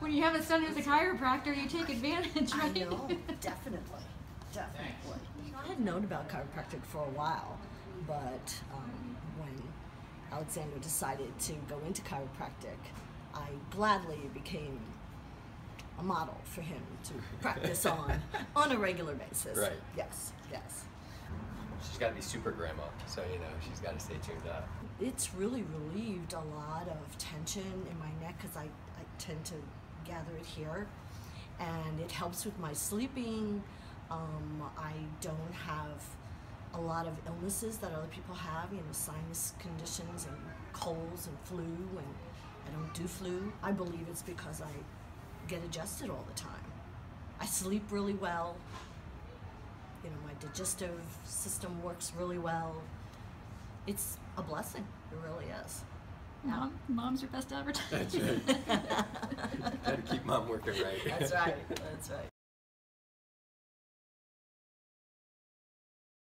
when you have a son who's a chiropractor, you take advantage, I right? know, definitely, definitely. I had known about chiropractic for a while, but um, when Alexander decided to go into chiropractic, I gladly became a model for him to practice on on a regular basis. Right. Yes, yes. She's got to be super grandma, so you know she's got to stay tuned up. It's really relieved a lot of tension in my neck because I, I tend to gather it here. And it helps with my sleeping. Um, I don't have a lot of illnesses that other people have, you know, sinus conditions and colds and flu, and I don't do flu. I believe it's because I get adjusted all the time. I sleep really well. You know, my digestive system works really well. It's a blessing. It really is. Mom, mom's your best advertiser. That's right. Got to keep mom working right. That's right. That's right.